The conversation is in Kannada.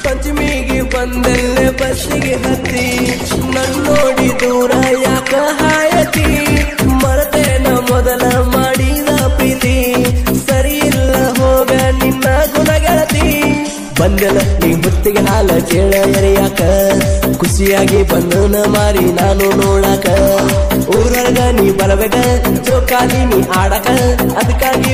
ಪಂಚಮಿಗೆ ಬಂದಲ್ಲೇ ಬಸ್ಸಿಗೆ ಹತ್ತಿ ನನ್ನೋಡಿ ದೂರ ಯಾಕ ಹಾಯತಿ? ಮರತೇನ ಮೊದಲ ಮಾಡಿದ ಪ್ರೀತಿ, ಸರಿ ಇಲ್ಲ ಹೋಗ ನಿನ್ನ ಗುಣಗಳತಿ ಬಂದೆಲ್ಲ ನೀ ಬುತ್ತಿಗೆ ಹಾಲ ಕೇಳ ಎರಿಯಾಕ, ಖುಷಿಯಾಗಿ ಬಂದನ ಮಾರಿ ನಾನು ನೋಡಾಕ. ಊರೊಳಗ ನೀ ಬರಬೇಕ ಜೋಕಾಗಿ ನೀ ಆಡಕ ಅದಕ್ಕಾಗಿ